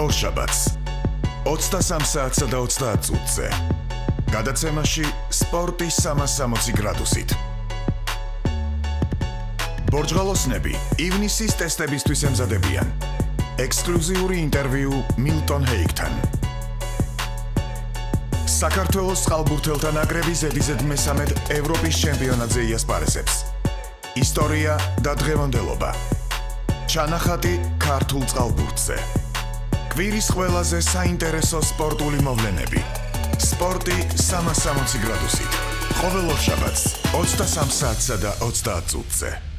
ორშაბათს 23 საათსა და 30 წუთზე. გადაცემაში სპორტის 360 გრადუსით. ბორჯღალოსნები ივნისის ტესტებისთვის ემზადებიან. ექსკლუზიური ინტერვიუ მილტონ ჰეიქთან. საქართველოს წყალბურთელთა ნაკრები ზედიზედ მესამედ ევროპის ჩემპიონატზე იასპარეზებს. ისტორია და დღევანდელობა. ჩანახატი ქართულ წყალბურთზე. კვირის ყველაზე საინტერესო სპორტული მოვლენები. სპორტი 360 გრადუსით. ყოველ შაბათს 23 საათსა და 30 წუთზე.